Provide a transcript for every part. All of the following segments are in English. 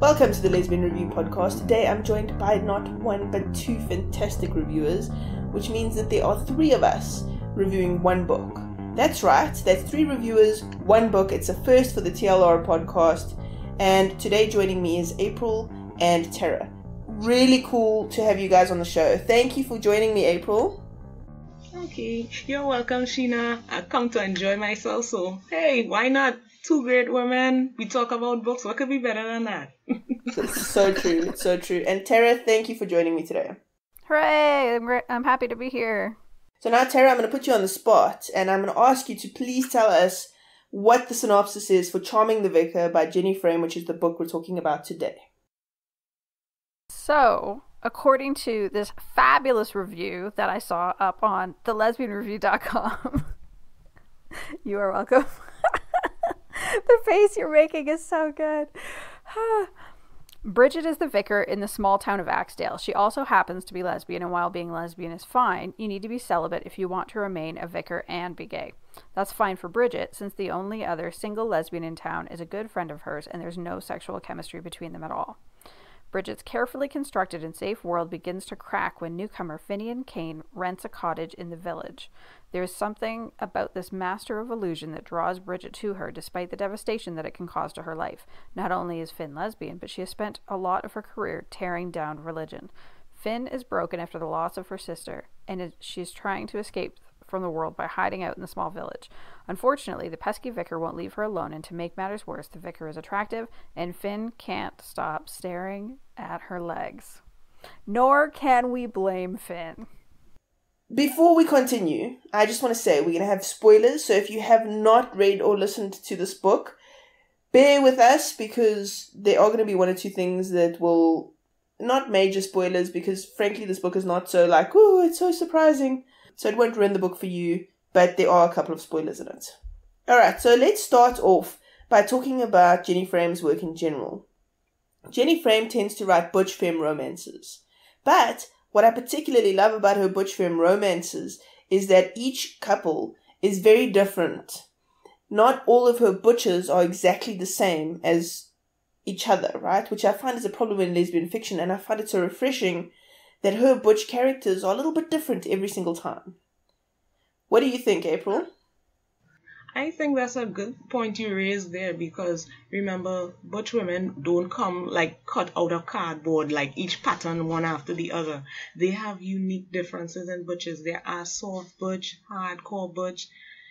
Welcome to the Lesbian Review podcast. Today I'm joined by not one but two fantastic reviewers, which means that there are three of us reviewing one book. That's right, that's three reviewers, one book. It's a first for the TLR podcast. And today joining me is April and Tara. Really cool to have you guys on the show. Thank you for joining me, April. Okay, you're welcome, Sheena. I come to enjoy myself, so hey, why not? Two great women. We talk about books. What could be better than that? it's so true. So true. And Tara, thank you for joining me today. Hooray! I'm, great. I'm happy to be here. So now, Tara, I'm going to put you on the spot, and I'm going to ask you to please tell us what the synopsis is for Charming the Vicar by Jenny Frame, which is the book we're talking about today. So, according to this fabulous review that I saw up on thelesbianreview.com, you are welcome. the face you're making is so good. Bridget is the vicar in the small town of Axedale. She also happens to be lesbian, and while being lesbian is fine, you need to be celibate if you want to remain a vicar and be gay. That's fine for Bridget, since the only other single lesbian in town is a good friend of hers, and there's no sexual chemistry between them at all. Bridget's carefully constructed and safe world begins to crack when newcomer Finnian Kane rents a cottage in the village. There is something about this master of illusion that draws Bridget to her, despite the devastation that it can cause to her life. Not only is Finn lesbian, but she has spent a lot of her career tearing down religion. Finn is broken after the loss of her sister, and she is trying to escape from the world by hiding out in the small village. Unfortunately, the pesky vicar won't leave her alone, and to make matters worse, the vicar is attractive, and Finn can't stop staring at her legs. Nor can we blame Finn. Before we continue, I just want to say we're going to have spoilers, so if you have not read or listened to this book, bear with us because there are going to be one or two things that will not major spoilers because frankly this book is not so like oh it's so surprising so it won't ruin the book for you, but there are a couple of spoilers in it. Alright, so let's start off by talking about Jenny Frame's work in general. Jenny Frame tends to write butch femme romances, but what I particularly love about her butch femme romances is that each couple is very different. Not all of her butchers are exactly the same as each other, right? Which I find is a problem in lesbian fiction, and I find it so refreshing that her butch characters are a little bit different every single time. What do you think, April? I think that's a good point you raised there because remember, butch women don't come like cut out of cardboard, like each pattern one after the other. They have unique differences in butches. There are soft butch, hardcore butch,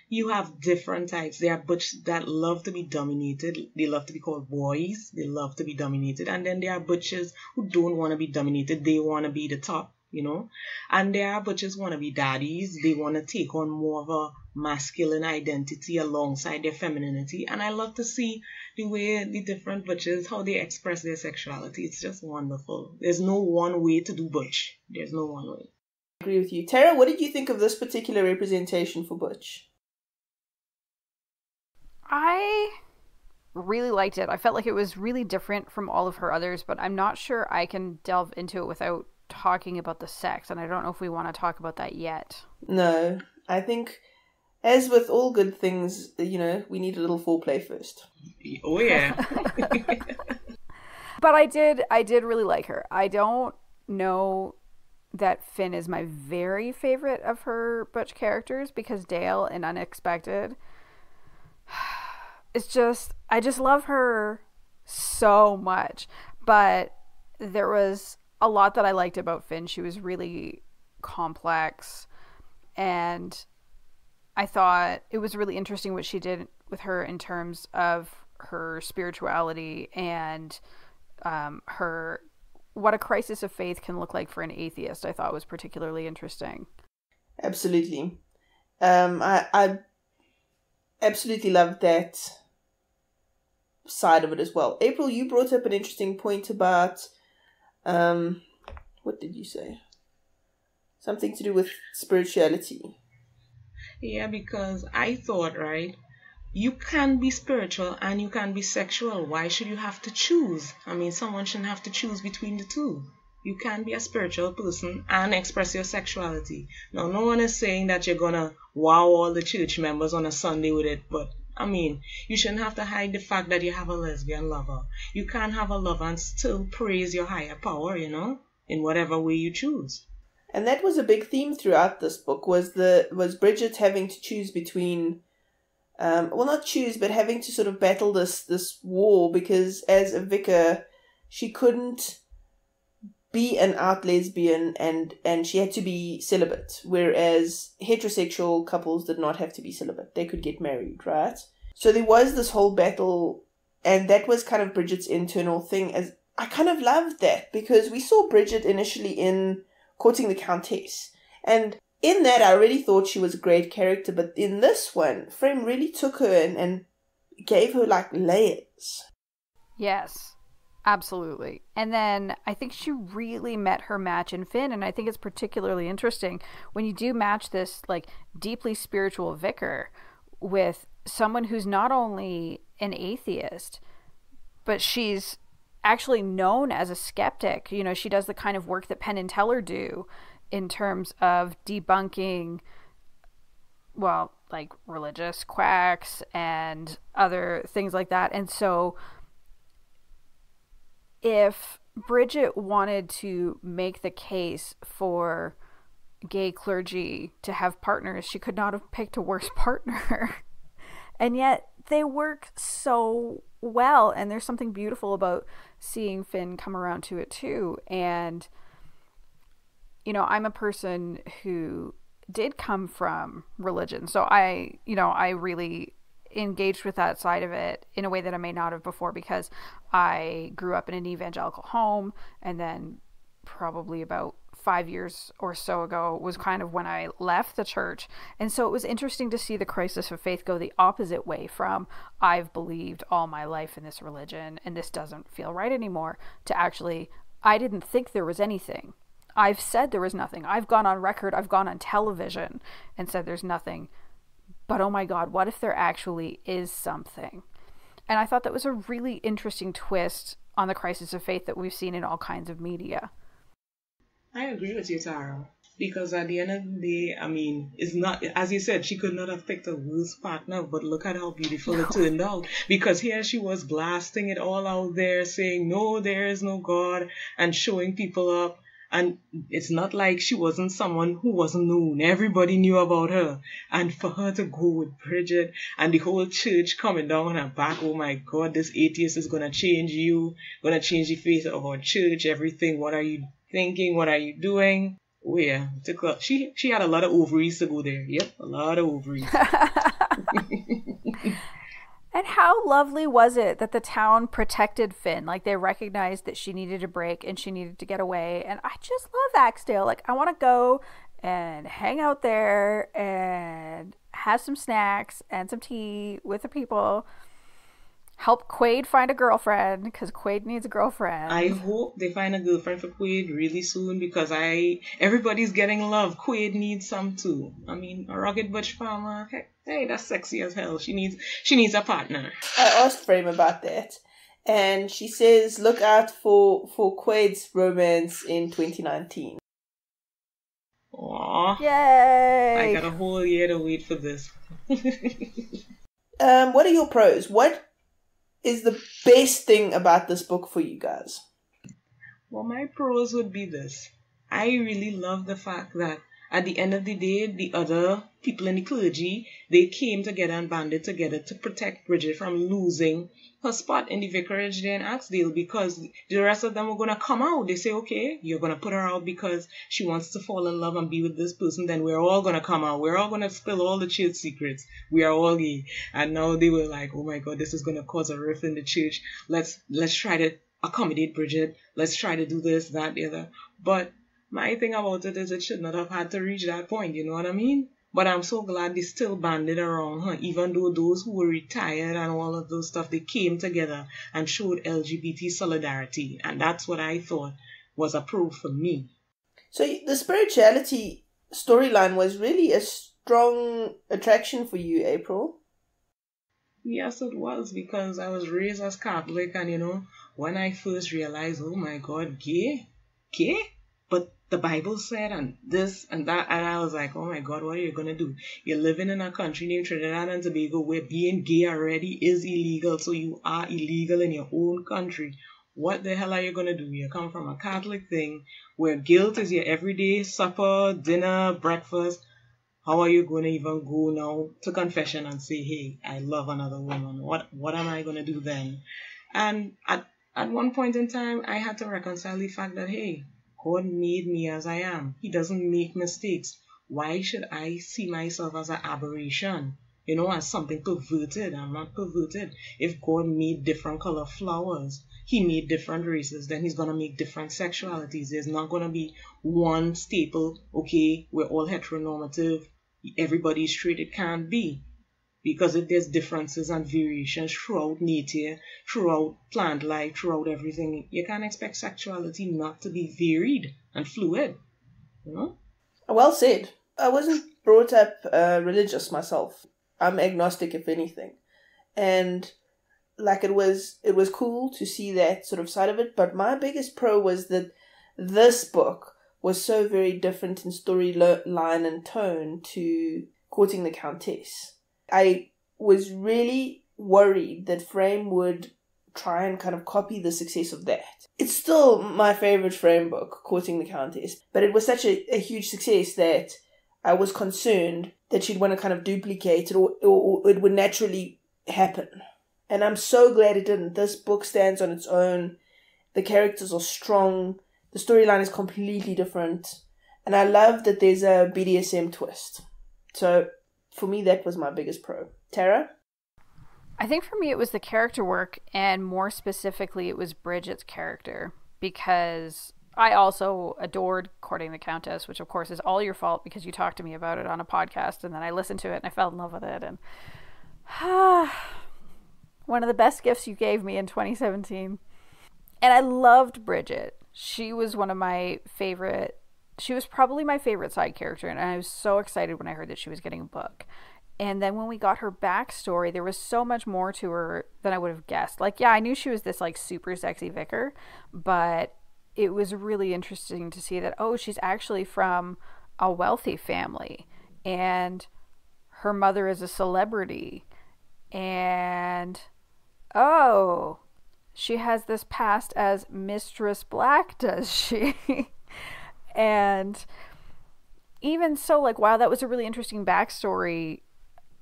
you have different types. There are butches that love to be dominated. They love to be called boys. They love to be dominated. And then there are butchers who don't want to be dominated. They want to be the top, you know. And there are butchers who want to be daddies. They want to take on more of a masculine identity alongside their femininity. And I love to see the way the different butches, how they express their sexuality. It's just wonderful. There's no one way to do butch. There's no one way. I agree with you. Tara, what did you think of this particular representation for butch? I really liked it. I felt like it was really different from all of her others, but I'm not sure I can delve into it without talking about the sex, and I don't know if we want to talk about that yet. No, I think, as with all good things, you know, we need a little foreplay first. Oh yeah. but I did, I did really like her. I don't know that Finn is my very favorite of her butch characters because Dale in Unexpected it's just I just love her so much. But there was a lot that I liked about Finn. She was really complex and I thought it was really interesting what she did with her in terms of her spirituality and um, her what a crisis of faith can look like for an atheist. I thought was particularly interesting. Absolutely, um, I, I absolutely love that side of it as well. April, you brought up an interesting point about um what did you say? Something to do with spirituality. Yeah, because I thought, right, you can be spiritual and you can be sexual. Why should you have to choose? I mean, someone shouldn't have to choose between the two. You can be a spiritual person and express your sexuality. Now, no one is saying that you're gonna wow all the church members on a Sunday with it, but I mean, you shouldn't have to hide the fact that you have a lesbian lover. You can't have a lover and still praise your higher power, you know, in whatever way you choose. And that was a big theme throughout this book was the was Bridget having to choose between um, well not choose but having to sort of battle this this war because as a vicar she couldn't be an out lesbian and and she had to be celibate whereas heterosexual couples did not have to be celibate. They could get married right? So there was this whole battle and that was kind of bridget's internal thing as i kind of loved that because we saw bridget initially in courting the countess. And in that i really thought she was a great character but in this one frame really took her and, and gave her like layers. Yes Absolutely. And then I think she really met her match in Finn. And I think it's particularly interesting when you do match this like deeply spiritual vicar with someone who's not only an atheist, but she's actually known as a skeptic. You know, she does the kind of work that Penn and Teller do in terms of debunking, well, like religious quacks and other things like that. And so if Bridget wanted to make the case for gay clergy to have partners, she could not have picked a worse partner. and yet they work so well. And there's something beautiful about seeing Finn come around to it too. And, you know, I'm a person who did come from religion. So I, you know, I really engaged with that side of it in a way that I may not have before because I grew up in an evangelical home and then probably about five years or so ago was kind of when I left the church. And so it was interesting to see the crisis of faith go the opposite way from I've believed all my life in this religion and this doesn't feel right anymore to actually, I didn't think there was anything. I've said there was nothing. I've gone on record, I've gone on television and said there's nothing but oh my God, what if there actually is something? And I thought that was a really interesting twist on the crisis of faith that we've seen in all kinds of media. I agree with you, Tara. Because at the end of the day, I mean, it's not, as you said, she could not have picked a worse partner, but look at how beautiful no. it turned out. Because here she was blasting it all out there, saying, no, there is no God, and showing people up and it's not like she wasn't someone who wasn't known. Everybody knew about her. And for her to go with Bridget and the whole church coming down on her back, oh my God, this atheist is going to change you, going to change the face of our church, everything. What are you thinking? What are you doing? Oh yeah, she she had a lot of ovaries to go there. Yep, a lot of ovaries. And how lovely was it that the town protected Finn? Like they recognized that she needed a break and she needed to get away. And I just love Axedale. Like I want to go and hang out there and have some snacks and some tea with the people help Quaid find a girlfriend because Quaid needs a girlfriend. I hope they find a girlfriend for Quaid really soon because I everybody's getting love. Quaid needs some too. I mean, a rugged butch farmer, heck, hey, that's sexy as hell. She needs she needs a partner. I asked Frame about that. And she says, look out for, for Quaid's romance in 2019. Aww. Yay! I got a whole year to wait for this. um, what are your pros? What is the best thing about this book for you guys? Well, my pros would be this. I really love the fact that at the end of the day, the other people in the clergy, they came together and banded together to protect Bridget from losing her spot in the vicarage there in Axedale because the rest of them were going to come out. They say, okay, you're going to put her out because she wants to fall in love and be with this person. Then we're all going to come out. We're all going to spill all the church secrets. We are all gay. And now they were like, oh my God, this is going to cause a rift in the church. Let's, let's try to accommodate Bridget. Let's try to do this, that, the other. But my thing about it is it should not have had to reach that point, you know what I mean? But I'm so glad they still banded around her, even though those who were retired and all of those stuff, they came together and showed LGBT solidarity. And that's what I thought was a pro for me. So the spirituality storyline was really a strong attraction for you, April. Yes, it was because I was raised as Catholic, and you know, when I first realized, oh my God, gay, gay, but the Bible said and this and that. And I was like, oh my God, what are you going to do? You're living in a country named Trinidad and Tobago where being gay already is illegal. So you are illegal in your own country. What the hell are you going to do? You come from a Catholic thing where guilt is your everyday supper, dinner, breakfast. How are you going to even go now to confession and say, hey, I love another woman? What, what am I going to do then? And at, at one point in time, I had to reconcile the fact that, hey, God made me as I am. He doesn't make mistakes. Why should I see myself as an aberration? You know, as something perverted. I'm not perverted. If God made different color flowers, He made different races, then He's gonna make different sexualities. There's not gonna be one staple, okay, we're all heteronormative, everybody's straight. It can't be because if there's differences and variations throughout nature, throughout plant life, throughout everything, you can't expect sexuality not to be varied and fluid. You know? Well said. I wasn't brought up uh, religious myself. I'm agnostic, if anything, and like it was, it was cool to see that sort of side of it. But my biggest pro was that this book was so very different in storyline and tone to Courting the Countess I was really worried that Frame would try and kind of copy the success of that. It's still my favorite Frame book, Courting the Countess, but it was such a, a huge success that I was concerned that she'd want to kind of duplicate it or, or, or it would naturally happen. And I'm so glad it didn't. This book stands on its own. The characters are strong. The storyline is completely different. And I love that there's a BDSM twist. So for me, that was my biggest pro. Tara? I think for me, it was the character work, and more specifically, it was Bridget's character because I also adored Courting the Countess, which of course is all your fault because you talked to me about it on a podcast, and then I listened to it and I fell in love with it. And one of the best gifts you gave me in 2017. And I loved Bridget. She was one of my favorite she was probably my favorite side character, and I was so excited when I heard that she was getting a book. And then when we got her backstory, there was so much more to her than I would have guessed. Like, yeah, I knew she was this like super sexy vicar, but it was really interesting to see that oh, she's actually from a wealthy family, and her mother is a celebrity, and oh, she has this past as Mistress Black, does she? And even so, like, wow, that was a really interesting backstory.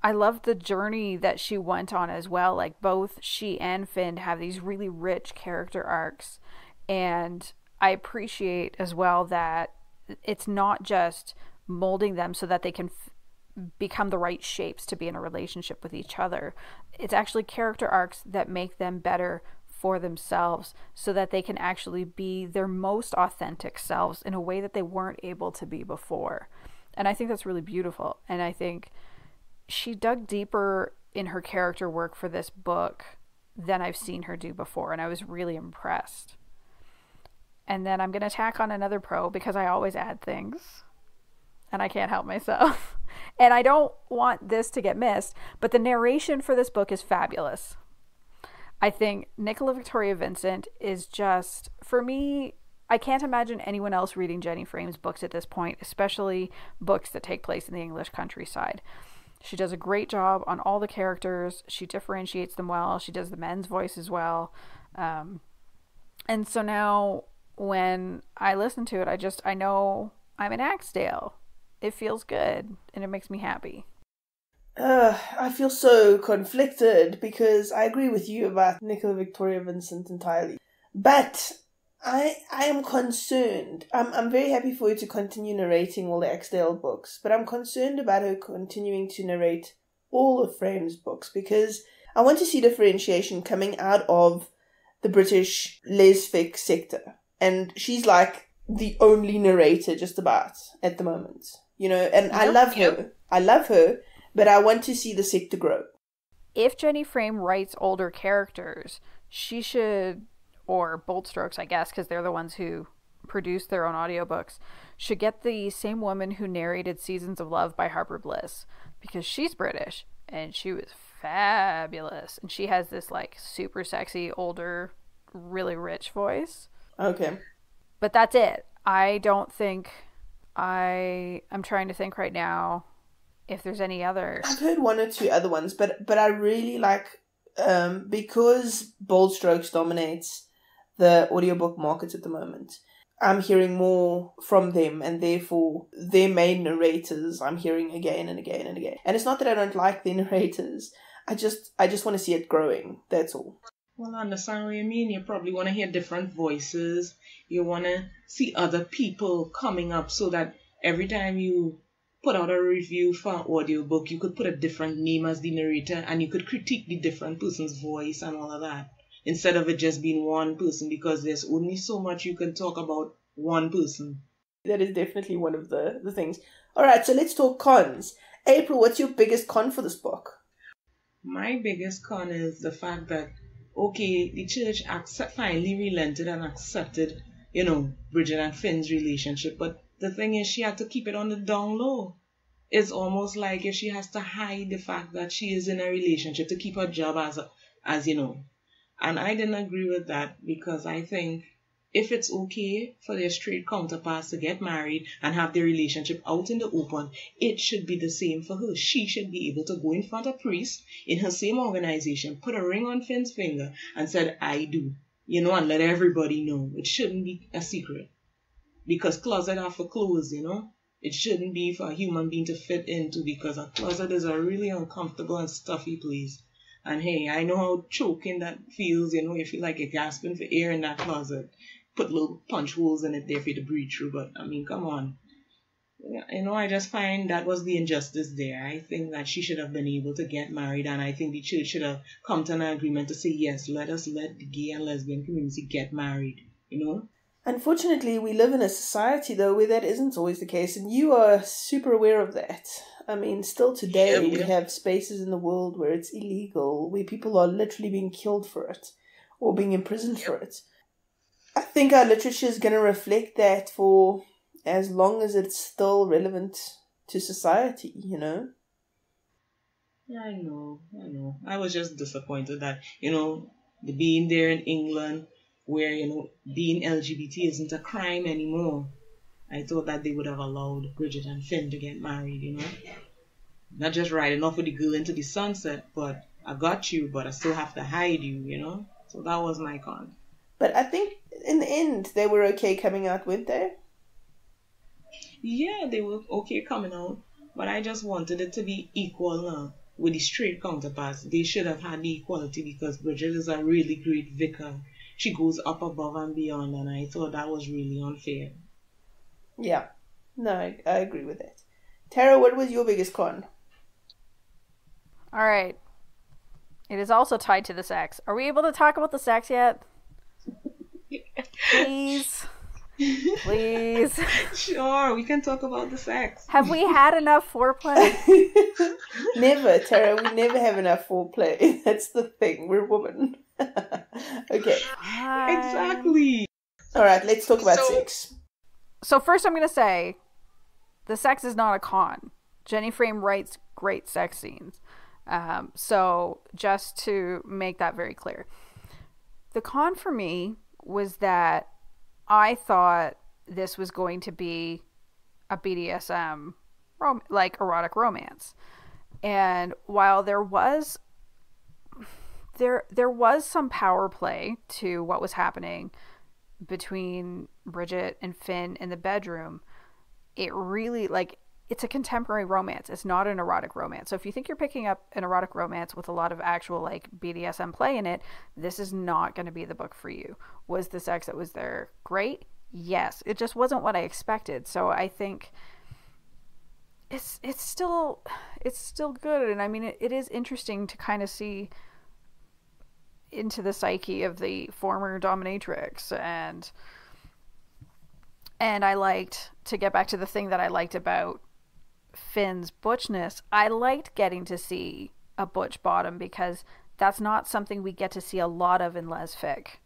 I love the journey that she went on as well. Like, both she and Finn have these really rich character arcs. And I appreciate as well that it's not just molding them so that they can f- become the right shapes to be in a relationship with each other. It's actually character arcs that make them better for themselves so that they can actually be their most authentic selves in a way that they weren't able to be before. And I think that's really beautiful. And I think she dug deeper in her character work for this book than I've seen her do before. And I was really impressed. And then I'm going to tack on another pro because I always add things and I can't help myself. and I don't want this to get missed, but the narration for this book is fabulous. I think Nicola Victoria Vincent is just, for me, I can't imagine anyone else reading Jenny Frame's books at this point, especially books that take place in the English countryside. She does a great job on all the characters. She differentiates them well. She does the men's voice as well. Um, and so now when I listen to it, I just, I know I'm in Axedale. It feels good and it makes me happy. Uh, I feel so conflicted because I agree with you about Nicola Victoria Vincent entirely. But I I am concerned. I'm I'm very happy for her to continue narrating all the Axedale books, but I'm concerned about her continuing to narrate all of Frame's books because I want to see differentiation coming out of the British lesfic sector. And she's like the only narrator just about at the moment. You know, and I love her. I love her but I want to see the sector grow. If Jenny Frame writes older characters, she should, or Bold Strokes, I guess, because they're the ones who produce their own audiobooks, should get the same woman who narrated Seasons of Love by Harper Bliss because she's British and she was fabulous. And she has this like super sexy, older, really rich voice. Okay. But that's it. I don't think I I'm trying to think right now if there's any others. I've heard one or two other ones, but but I really like um, because Bold Strokes dominates the audiobook market at the moment. I'm hearing more from them, and therefore their main narrators I'm hearing again and again and again. And it's not that I don't like the narrators. I just I just want to see it growing. That's all. Well, I understand what you mean. You probably want to hear different voices. You want to see other people coming up so that every time you put out a review for an audiobook, you could put a different name as the narrator and you could critique the different person's voice and all of that. Instead of it just being one person because there's only so much you can talk about one person. That is definitely one of the, the things. Alright, so let's talk cons. April, what's your biggest con for this book? My biggest con is the fact that okay, the church accept, finally relented and accepted, you know, Bridget and Finn's relationship, but the thing is, she had to keep it on the down low. It's almost like if she has to hide the fact that she is in a relationship to keep her job as, a, as you know. And I didn't agree with that because I think if it's okay for their straight counterparts to get married and have their relationship out in the open, it should be the same for her. She should be able to go in front of priests in her same organization, put a ring on Finn's finger, and said, I do. You know, and let everybody know. It shouldn't be a secret because closet are for clothes, you know. It shouldn't be for a human being to fit into because a closet is a really uncomfortable and stuffy place. And hey, I know how choking that feels, you know, if you feel like you're gasping for air in that closet. Put little punch holes in it there for you to breathe through, but I mean, come on. You know, I just find that was the injustice there. I think that she should have been able to get married, and I think the church should have come to an agreement to say, yes, let us let the gay and lesbian community get married, you know? Unfortunately, we live in a society though where that isn't always the case, and you are super aware of that. I mean, still today Yeah, we yeah. have spaces in the world where it's illegal, where people are literally being killed for it or being imprisoned for it. I think our literature is going to reflect that for as long as it's still relevant to society, you know? Yeah, I know, I know. I was just disappointed that, you know, being there in England where, you know, being LGBT isn't a crime anymore. I thought that they would have allowed Bridget and Finn to get married, you know. Not just riding off with the girl into the sunset, but I got you, but I still have to hide you, you know? So that was my con. But I think in the end they were okay coming out, weren't they? Yeah, they were okay coming out, but I just wanted it to be equal now with the straight counterparts. They should have had the equality because Bridget is a really great vicar. She goes up above and beyond, and I thought that was really unfair. Yeah. No, I, I agree with that. Tara, what was your biggest con? All right. It is also tied to the sex. Are we able to talk about the sex yet? Please. Please. Sure, we can talk about the sex. Have we had enough foreplay? never, Tara. We never have enough foreplay. That's the thing. We're women. okay. Fine. Exactly. All right. Let's talk about So- sex. So first I'm going to say the sex is not a con. Jenny Frame writes great sex scenes. Um, so just to make that very clear. The con for me was that I thought this was going to be a BDSM rom- like erotic romance. And while there was there there was some power play to what was happening between Bridget and Finn in the bedroom, it really like it's a contemporary romance. It's not an erotic romance. So if you think you're picking up an erotic romance with a lot of actual like BDSM play in it, this is not going to be the book for you. Was the sex that was there great? Yes. It just wasn't what I expected. So I think it's it's still it's still good and I mean it, it is interesting to kind of see into the psyche of the former dominatrix and and I liked to get back to the thing that I liked about Finn's butchness. I liked getting to see a butch bottom because that's not something we get to see a lot of in lesfic.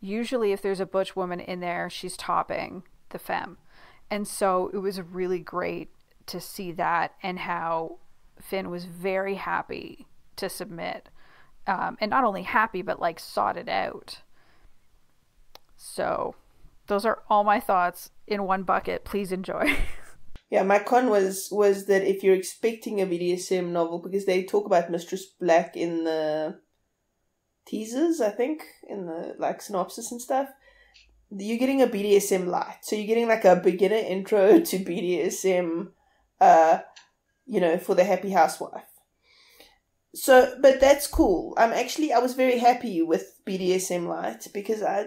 Usually, if there's a butch woman in there, she's topping the femme, and so it was really great to see that and how Finn was very happy to submit, um, and not only happy but like sought it out. So Those are all my thoughts in one bucket. Please enjoy. Yeah, my con was was that if you're expecting a BDSM novel, because they talk about Mistress Black in the teasers, I think, in the like synopsis and stuff, you're getting a BDSM light. So you're getting like a beginner intro to BDSM, uh, you know, for the happy housewife. So, but that's cool. I'm actually I was very happy with BDSM light because I,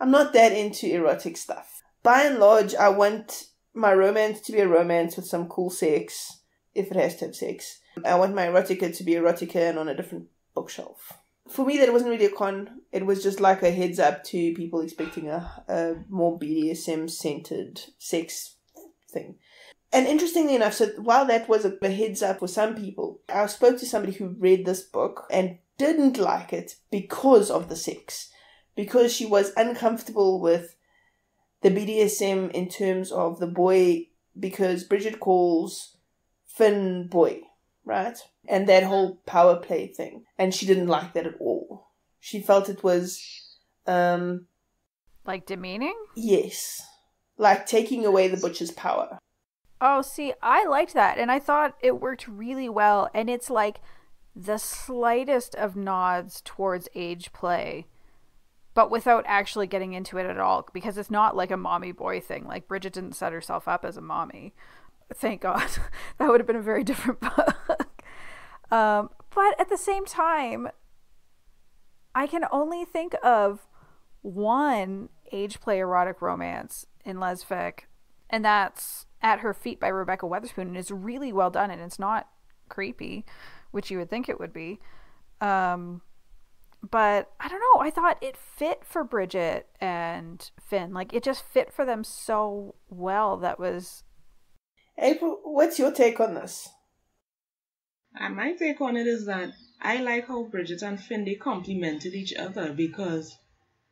I'm not that into erotic stuff. By and large, I want my romance to be a romance with some cool sex, if it has to have sex. I want my erotica to be erotica and on a different bookshelf. For me, that wasn't really a con. It was just like a heads up to people expecting a, a more BDSM centered sex thing. And interestingly enough, so while that was a, heads up for some people, I spoke to somebody who read this book and didn't like it because of the sex, because she was uncomfortable with the BDSM in terms of the boy because Bridget calls Finn boy, right? And that whole power play thing. And she didn't like that at all. She felt it was um like demeaning? Yes. Like taking away the butcher's power. Oh, see, I liked that and I thought it worked really well and it's like the slightest of nods towards age play but without actually getting into it at all because it's not like a mommy boy thing. Like Bridget didn't set herself up as a mommy. Thank God. that would have been a very different book. um, but at the same time, I can only think of one age play erotic romance in Lesfic, and that's At Her Feet by rebecca Weatherspoon, and it's really well done, and it's not creepy, which you would think it would be. Um, but I don't know. I thought it fit for Bridget and Finn. Like it just fit for them so well. That was. April, what's your take on this? Uh, my take on it is that I like how Bridget and Finn they complemented each other because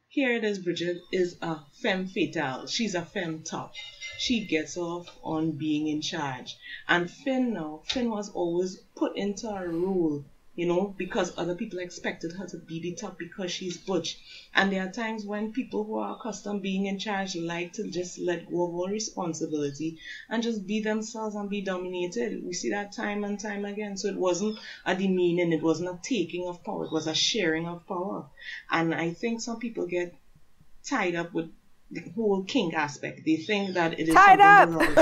here it is. Bridget is a femme fatale. She's a femme top. She gets off on being in charge. And Finn now, Finn was always put into a role you know, because other people expected her to be the top because she's butch. And there are times when people who are accustomed being in charge like to just let go of all responsibility and just be themselves and be dominated. We see that time and time again. So it wasn't a demeaning, it wasn't a taking of power, it was a sharing of power. And I think some people get tied up with the whole kink aspect. They think that it is tied up.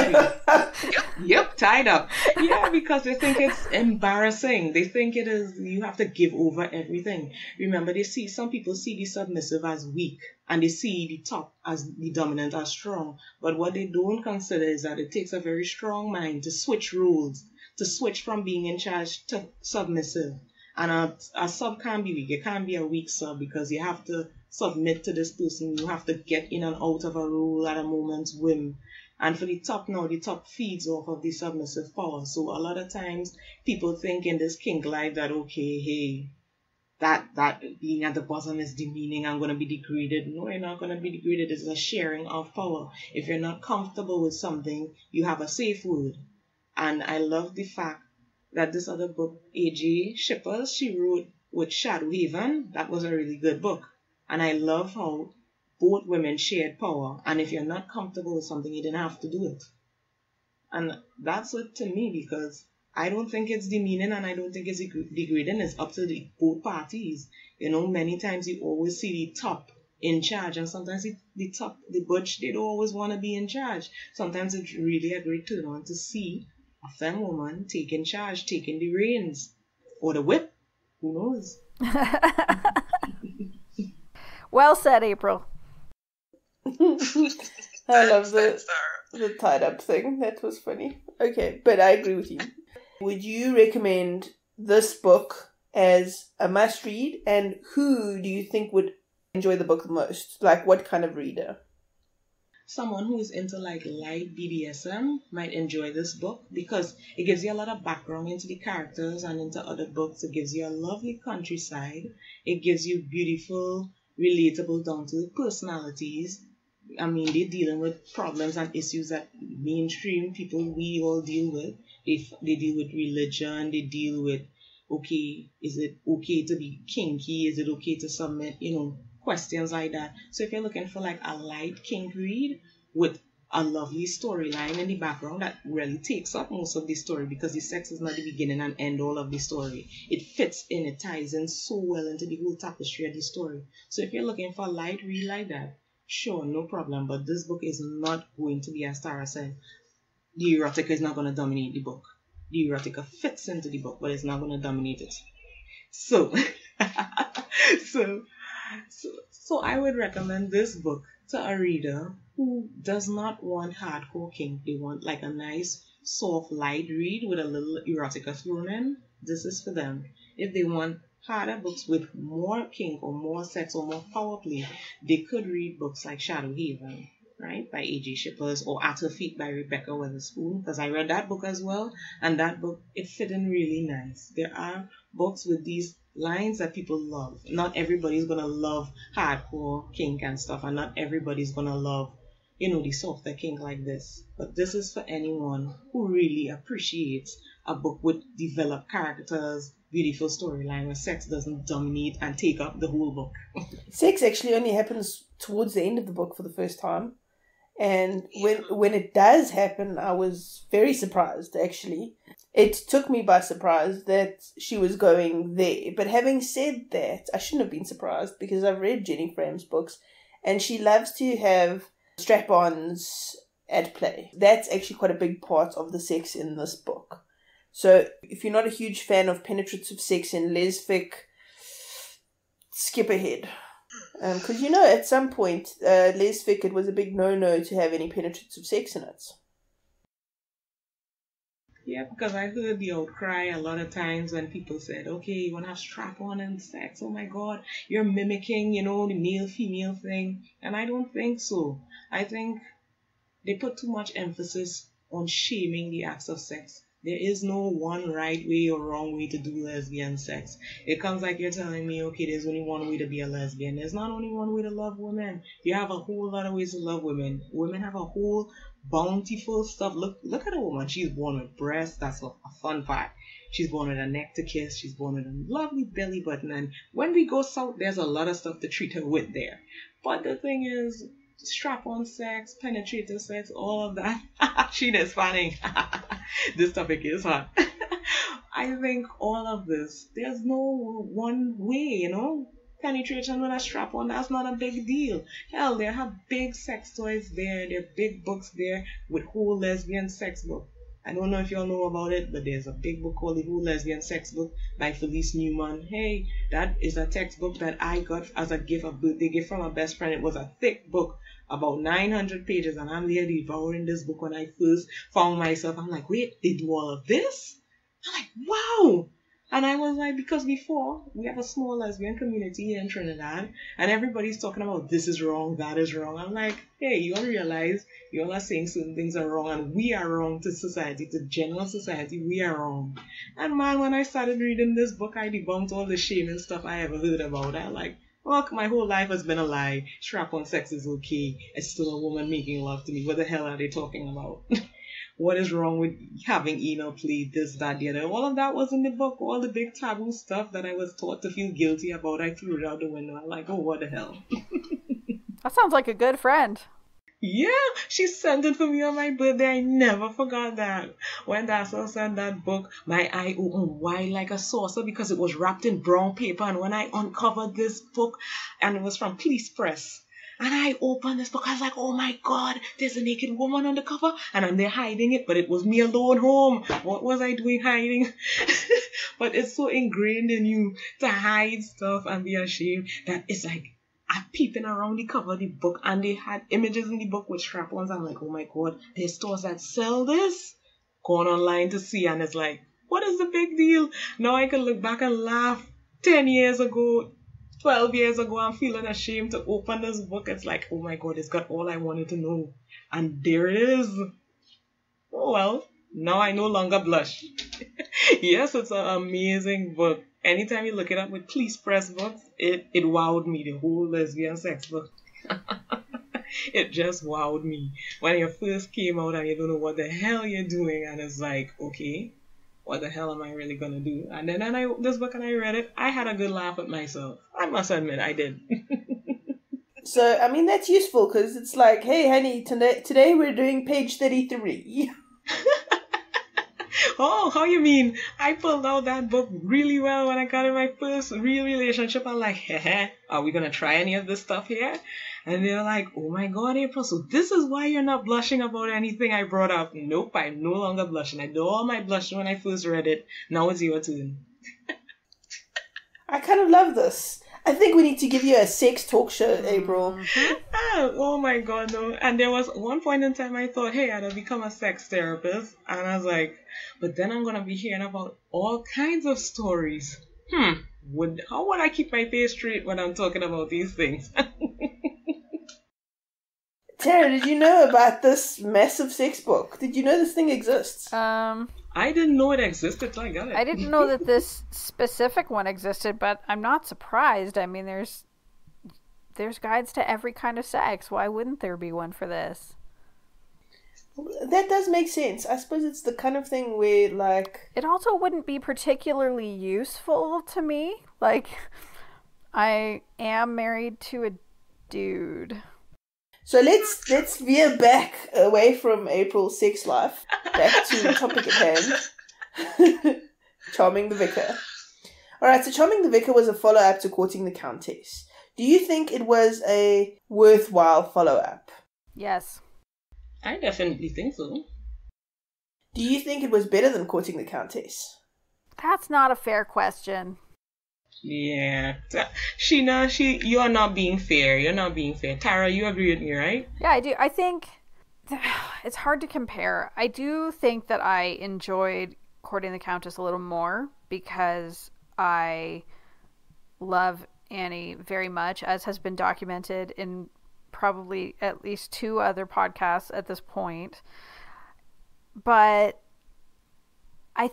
yep, yep, tied up. Yeah, because they think it's embarrassing. They think it is you have to give over everything. Remember, they see some people see the submissive as weak, and they see the top as the dominant as strong. But what they don't consider is that it takes a very strong mind to switch roles, to switch from being in charge to submissive. And a, a sub can't be weak. It can't be a weak sub because you have to submit to this person. You have to get in and out of a role at a moment's whim. And for the top now, the top feeds off of the submissive power. So a lot of times people think in this kink life that okay, hey, that that being at the bottom is demeaning, I'm gonna be degraded. No, you're not gonna be degraded. It's a sharing of power. If you're not comfortable with something, you have a safe word. And I love the fact that this other book, AJ Schippers, she wrote with Shadow Haven. That was a really good book. And I love how both women shared power. And if you're not comfortable with something, you didn't have to do it. And that's it to me because I don't think it's demeaning and I don't think it's degrading. It's up to the both parties. You know, many times you always see the top in charge, and sometimes the, the top, the butch, they don't always want to be in charge. Sometimes it's really a great turn on to see a femme woman taking charge, taking the reins, or the whip. Who knows? Well said, April. I love the the tied up thing. That was funny. Okay, but I agree with you. Would you recommend this book as a must read? And who do you think would enjoy the book the most? Like, what kind of reader? Someone who is into like light BDSM might enjoy this book because it gives you a lot of background into the characters and into other books. It gives you a lovely countryside. It gives you beautiful relatable down to the personalities. I mean, they're dealing with problems and issues that mainstream people we all deal with. If they deal with religion, they deal with, okay, is it okay to be kinky? Is it okay to submit? You know, questions like that. So if you're looking for like a light kink read with a lovely storyline in the background that really takes up most of the story because the sex is not the beginning and end all of the story. It fits in, it ties in so well into the whole tapestry of the story. So if you're looking for a light read like that, sure, no problem. But this book is not going to be, as Tara said, the erotica is not going to dominate the book. The erotica fits into the book, but it's not going to dominate it. So, so, so, so I would recommend this book to a reader who does not want hardcore kink. They want like a nice, soft, light read with a little erotica thrown in. This is for them. If they want harder books with more kink or more sex or more power play, they could read books like Shadow Haven, right, by A.J. Schippers or At Her Feet by Rebecca Weatherspoon, because I read that book as well, and that book, it fit in really nice. There are books with these lines that people love. Not everybody's gonna love hardcore kink and stuff, and not everybody's gonna love, you know, the softer kink like this. But this is for anyone who really appreciates a book with developed characters, beautiful storyline where sex doesn't dominate and take up the whole book. sex actually only happens towards the end of the book for the first time. And when when it does happen, I was very surprised actually. It took me by surprise that she was going there. But having said that, I shouldn't have been surprised because I've read Jenny Frame's books and she loves to have strap ons at play. That's actually quite a big part of the sex in this book. So if you're not a huge fan of penetrative sex in lesfic, skip ahead. Because um, you know, at some point, uh, lesfic, it was a big no no to have any penetrative sex in it. Yeah, because I heard the outcry a lot of times when people said, okay, you want to have strap on and sex. Oh my God, you're mimicking, you know, the male female thing. And I don't think so. I think they put too much emphasis on shaming the acts of sex. There is no one right way or wrong way to do lesbian sex. It comes like you're telling me, okay, there's only one way to be a lesbian. There's not only one way to love women. You have a whole lot of ways to love women. Women have a whole bountiful stuff. Look, look at a woman. She's born with breasts. That's a, a fun fact. She's born with a neck to kiss. She's born with a lovely belly button. And when we go south, there's a lot of stuff to treat her with there. But the thing is, strap on sex, penetrator sex, all of that. she is funny. this topic is hot. I think all of this, there's no one way, you know. Penetration with a strap on, that's not a big deal. Hell, there have big sex toys there, there are big books there with whole lesbian sex book. I don't know if y'all know about it, but there's a big book called The Whole Lesbian Sex Book by Felice Newman. Hey, that is a textbook that I got as a gift, a birthday gift from my best friend. It was a thick book about 900 pages and I'm there devouring this book when I first found myself. I'm like, wait, they do all of this? I'm like, wow. And I was like, because before we have a small lesbian community here in Trinidad, and everybody's talking about this is wrong, that is wrong. I'm like, hey, you all realize you all are saying certain things are wrong, and we are wrong to society, to general society, we are wrong. And man, when I started reading this book, I debunked all the shame and stuff I ever heard about. I like, Look, my whole life has been a lie. Strap on sex is okay. It's still a woman making love to me. What the hell are they talking about? what is wrong with having anal play, this, that, the other? All of that was in the book. All the big taboo stuff that I was taught to feel guilty about, I threw it out the window. I'm like, oh, what the hell? that sounds like a good friend. Yeah, she sent it for me on my birthday. I never forgot that. When Dassel sent that book, my eye opened wide like a saucer because it was wrapped in brown paper. And when I uncovered this book, and it was from Cleis Press, and I opened this book, I was like, oh my god, there's a naked woman on the cover, and I'm there hiding it, but it was me alone home. What was I doing hiding? but it's so ingrained in you to hide stuff and be ashamed that it's like I'm peeping around the cover of the book and they had images in the book with strap-ons. I'm like, oh my god, there's stores that sell this. Going online to see and it's like, what is the big deal? Now I can look back and laugh. 10 years ago, 12 years ago, I'm feeling ashamed to open this book. It's like, oh my god, it's got all I wanted to know. And there it is. Oh well, now I no longer blush. yes, it's an amazing book anytime you look it up with Cleis Press books, it, it wowed me, the whole lesbian sex book. it just wowed me. When it first came out and you don't know what the hell you're doing, and it's like, okay, what the hell am I really gonna do? And then, and I this book and I read it, I had a good laugh at myself. I must admit, I did. So I mean that's useful because it's like, hey, honey, today today we're doing page thirty-three. oh, how you mean? I pulled out that book really well when I got in my first real relationship. I'm like, are we gonna try any of this stuff here? And they're like, oh my god, April, so this is why you're not blushing about anything I brought up. Nope, I'm no longer blushing. I did all my blushing when I first read it. Now it's your turn. I kind of love this. I think we need to give you a sex talk show, April. Mm-hmm. Ah, oh my god, no. And there was one point in time I thought, hey, I'd have become a sex therapist. And I was like, but then I'm going to be hearing about all kinds of stories. Hmm, would how would I keep my face straight when I'm talking about these things? Tara, did you know about this massive sex book? Did you know this thing exists? Um, I didn't know it existed, so I got it. I didn't know that this specific one existed, but I'm not surprised. I mean, there's there's guides to every kind of sex. Why wouldn't there be one for this? That does make sense. I suppose it's the kind of thing where, like, it also wouldn't be particularly useful to me. Like, I am married to a dude. So let's let's veer back away from April's sex life, back to the topic at hand. Charming the Vicar. Alright, so Charming the Vicar was a follow up to Courting the Countess. Do you think it was a worthwhile follow up? Yes. I definitely think so. Do you think it was better than Courting the Countess? That's not a fair question. Yeah. Sheena, she you're not being fair. You're not being fair. Tara, you agree with me, right? Yeah, I do. I think it's hard to compare. I do think that I enjoyed Courting the Countess a little more because I love Annie very much, as has been documented in probably at least two other podcasts at this point. But I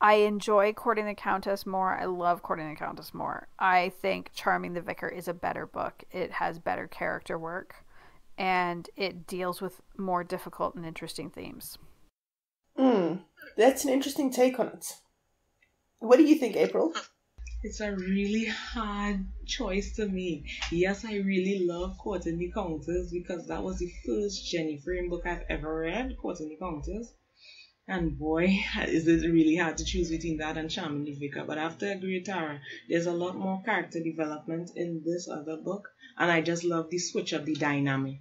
I enjoy courting the Countess more. I love courting the Countess more. I think Charming the Vicar is a better book. It has better character work, and it deals with more difficult and interesting themes. Hmm, that's an interesting take on it. What do you think, April? It's a really hard choice to me. Yes, I really love Courting the Countess because that was the first Jenny Frame book I've ever read, Courting the Countess. And boy, is it really hard to choose between that and Charming the Vicar. But after Great Tara, there's a lot more character development in this other book. And I just love the switch of the dynamic.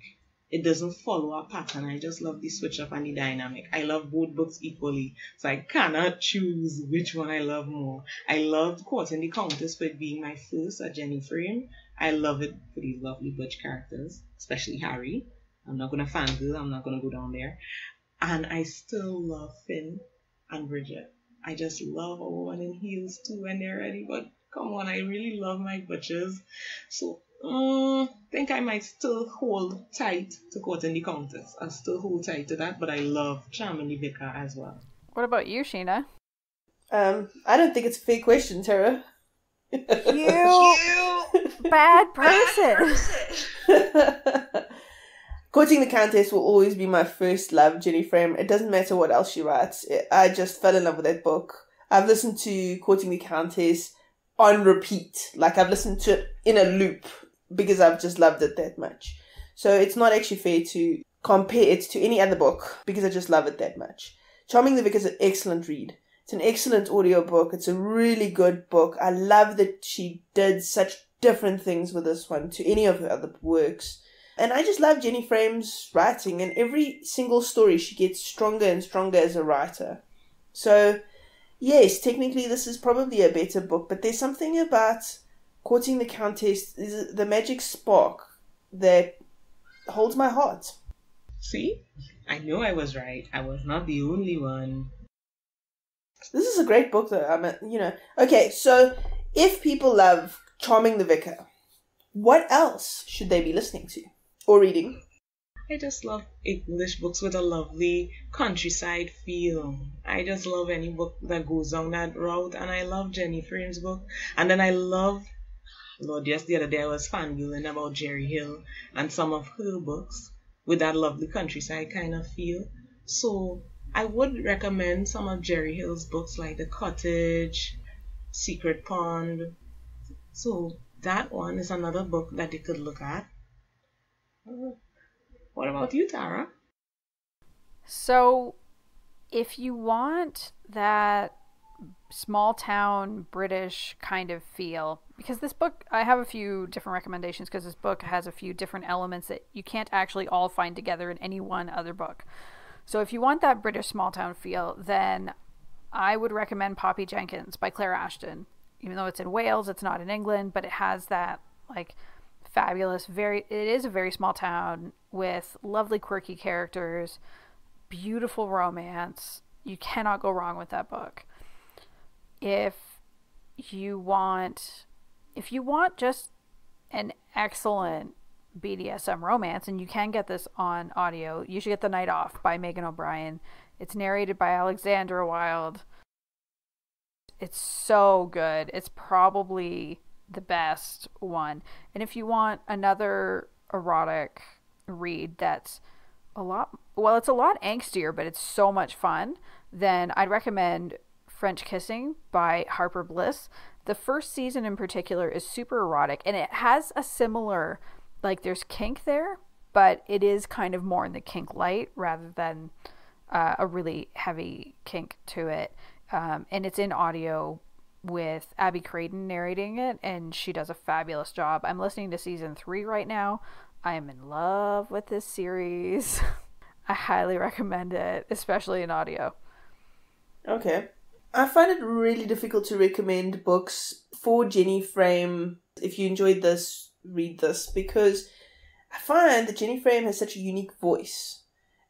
It doesn't follow a pattern. I just love the switch up and the dynamic. I love both books equally. So I cannot choose which one I love more. I loved Courting the Countess for it being my first at Jenny Frame. I love it for these lovely butch characters, especially Harry. I'm not gonna fangirl, I'm not gonna go down there. And I still love Finn and Bridget. I just love a woman in heels too when they're ready. But come on, I really love my butchers. So I think I might still hold tight to Courting the Countess. I still hold tight to that, but I love Charming the Vicar as well. What about you, Sheena? Um, I don't think it's a fair question, Tara. You, you bad person. Courting the Countess will always be my first love, Jenny Frame. It doesn't matter what else she writes. I just fell in love with that book. I've listened to Courting the Countess on repeat. Like I've listened to it in a loop because I've just loved it that much. So it's not actually fair to compare it to any other book because I just love it that much. Charming the Vicar is an excellent read. It's an excellent audiobook. It's a really good book. I love that she did such different things with this one to any of her other works. And I just love Jenny Frame's writing, and every single story she gets stronger and stronger as a writer. So, yes, technically this is probably a better book, but there's something about Courting the Countess, the magic spark that holds my heart. See? I knew I was right. I was not the only one. This is a great book, though. I mean, you know. Okay, so if people love Charming the Vicar, what else should they be listening to? Or reading? I just love English books with a lovely countryside feel. I just love any book that goes on that route, and I love Jenny Frame's book. And then I love, Lord, yes, the other day I was fangirling about Gerri Hill and some of her books with that lovely countryside kind of feel. So I would recommend some of Gerri Hill's books like The Cottage, Secret Pond. So that one is another book that you could look at. What about you, Tara? So, if you want that small town British kind of feel, because this book, I have a few different recommendations because this book has a few different elements that you can't actually all find together in any one other book. So, if you want that British small town feel, then I would recommend Poppy Jenkins by Clare Ashton. Even though it's in Wales, it's not in England, but it has that like fabulous very it is a very small town with lovely quirky characters, beautiful romance. You cannot go wrong with that book. If you want if you want just an excellent BDSM romance, and you can get this on audio, you should get The Night Off by Meghan O'Brien. It's narrated by Alexandra Wild. It's so good. It's probably the best one. And if you want another erotic read that's a lot well, it's a lot angstier, but it's so much fun, then I'd recommend French Kissing by Harper Bliss. The first season in particular is super erotic and it has a similar like there's kink there, but it is kind of more in the kink light rather than uh, a really heavy kink to it. Um, and it's in audio with Abby Craden narrating it, and she does a fabulous job. I'm listening to season three right now. I am in love with this series. I highly recommend it, especially in audio. Okay. I find it really difficult to recommend books for Jenny Frame. If you enjoyed this, read this because I find that Jenny Frame has such a unique voice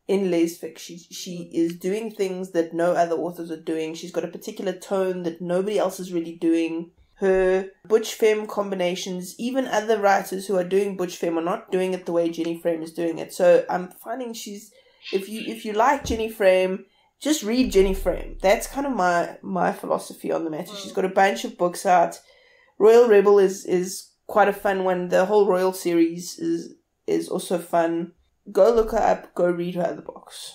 in Lesfic. She she is doing things that no other authors are doing. She's got a particular tone that nobody else is really doing. Her butch femme combinations, even other writers who are doing butch femme are not doing it the way Jenny Frame is doing it. So I'm finding she's if you if you like Jenny Frame, just read Jenny Frame. That's kind of my my philosophy on the matter. She's mm. got a bunch of books out. Royal Rebel is is quite a fun one. The whole Royal series is is also fun go look her up, go read her other books.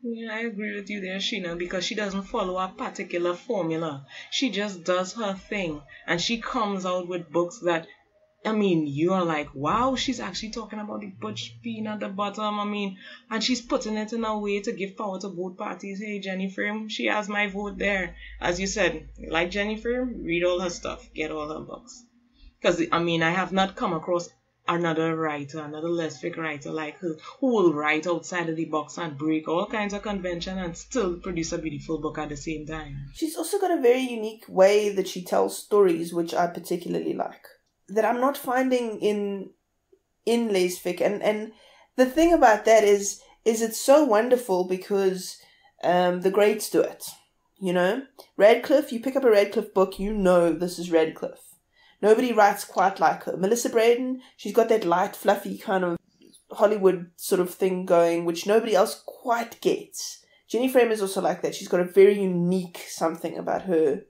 Yeah, I agree with you there, Sheena, because she doesn't follow a particular formula. She just does her thing. And she comes out with books that, I mean, you are like, wow, she's actually talking about the butch being at the bottom. I mean, and she's putting it in a way to give power to both parties. Hey, Jenny Frame, she has my vote there. As you said, like Jenny Frame, read all her stuff, get all her books. Because, I mean, I have not come across another writer, another lesbian writer like her, who will write outside of the box and break all kinds of convention and still produce a beautiful book at the same time. She's also got a very unique way that she tells stories, which I particularly like. That I'm not finding in in lesfic, and and the thing about that is is it's so wonderful because um, the greats do it. You know, Radclyffe. You pick up a Radclyffe book, you know this is Radclyffe Nobody writes quite like her. Melissa Brayden, she's got that light, fluffy kind of Hollywood sort of thing going, which nobody else quite gets. Jenny Frame is also like that. She's got a very unique something about her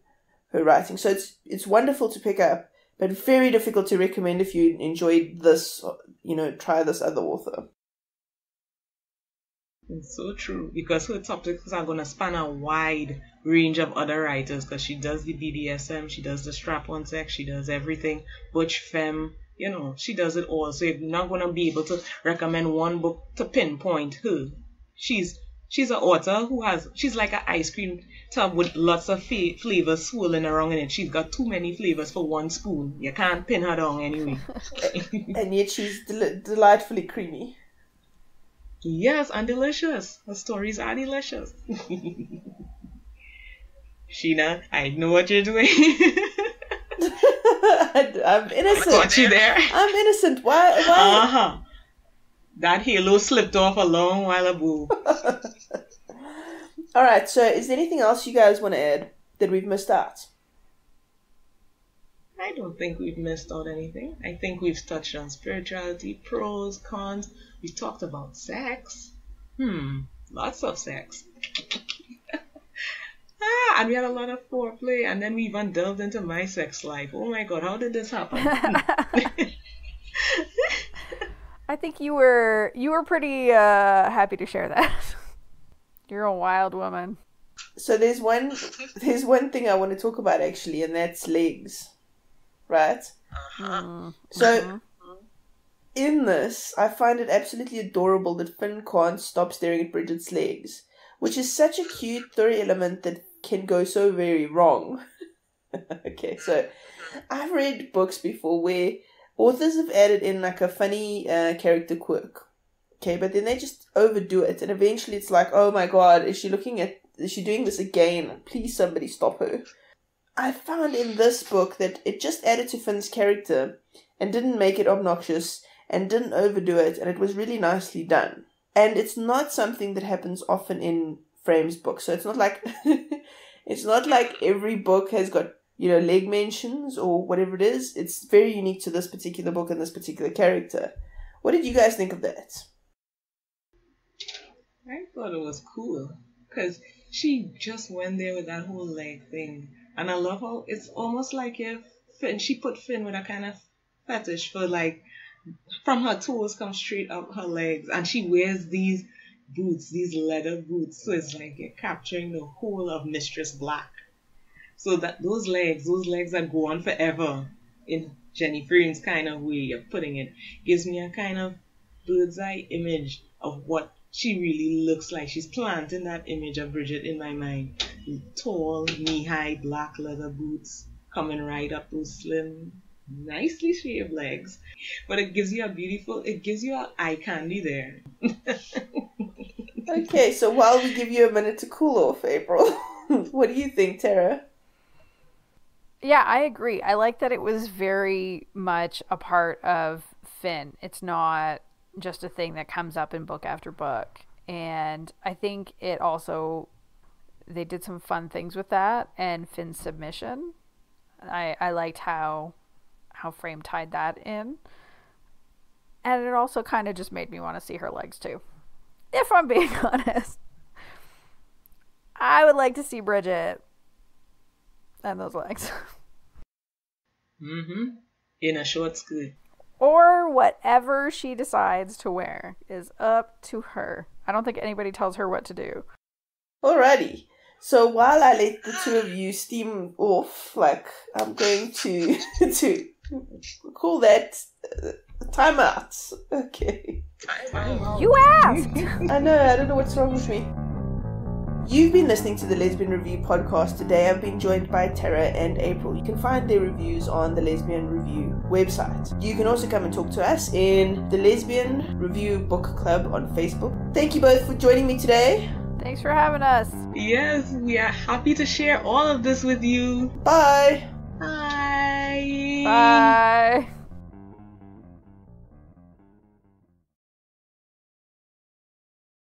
her writing. So it's it's wonderful to pick up, but very difficult to recommend if you enjoyed this. You know, try this other author. It's so true because her topics are going to span a wide range of other writers because she does the BDSM, she does the strap on sex, she does everything, butch femme, you know, she does it all. So you're not going to be able to recommend one book to pinpoint her. She's she's an author who has she's like an ice cream tub with lots of fa- flavors swirling around in it. She's got too many flavors for one spoon. You can't pin her down anyway. and yet she's del- delightfully creamy. Yes, and delicious. Her stories are delicious. Sheena, I know what you're doing. I'm innocent. I got you there. I'm innocent. Why? Why? Uh huh. That halo slipped off a long while ago. All right. So, is there anything else you guys want to add that we've missed out? I don't think we've missed out anything. I think we've touched on spirituality, pros, cons. We've talked about sex. Hmm, lots of sex. ah, and we had a lot of foreplay, and then we even delved into my sex life. Oh my god, how did this happen? I think you were you were pretty uh, happy to share that. You're a wild woman. So there's one there's one thing I want to talk about actually, and that's legs right? Uh-huh. So Mhm. in this, I find it absolutely adorable that Finn can't stop staring at Bridget's legs, which is such a cute story element that can go so very wrong. okay, so I've read books before where authors have added in like a funny uh, character quirk. Okay, but then they just overdo it, and eventually it's like, oh my god, is she looking at? Is she doing this again? Please, somebody stop her. I found in this book that it just added to Finn's character and didn't make it obnoxious and didn't overdo it, and it was really nicely done. And it's not something that happens often in Frame's books, so it's not like it's not like every book has got you know leg mentions or whatever it is. It's very unique to this particular book and this particular character. What did you guys think of that? I thought it was cool because she just went there with that whole leg thing, and I love how it's almost like if Finn, she put Finn with a kind of fetish for like from her toes come straight up her legs, and she wears these boots, these leather boots, so it's like you're capturing the whole of Mistress Black. So that those legs, those legs that go on forever, in Jenny Frame's kind of way of putting it, gives me a kind of bird's eye image of what she really looks like. She's planting that image of Bridget in my mind. Tall, knee high, black leather boots coming right up those slim, nicely shaped legs. But it gives you a beautiful, it gives you an eye candy there. Okay, so while we give you a minute to cool off, April, what do you think, Tara? Yeah, I agree. I like that it was very much a part of Finn. It's not just a thing that comes up in book after book. And I think it also they did some fun things with that and Finn's submission. I I liked how how Frame tied that in. And it also kind of just made me want to see her legs too. If I'm being honest. I would like to see Bridget and those legs. mm-hmm. In a short skirt. or whatever she decides to wear is up to her. I don't think anybody tells her what to do. Alrighty. So while I let the two of you steam off, like I'm going to to call that uh, timeout. Okay. You asked! I know. I don't know what's wrong with me. You've been listening to the Lesbian Review podcast today. I've been joined by Tara and April. You can find their reviews on the Lesbian Review website. You can also come and talk to us in the Lesbian Review Book Club on Facebook. Thank you both for joining me today. Thanks for having us. Yes, we are happy to share all of this with you. Bye. Bye. Bye.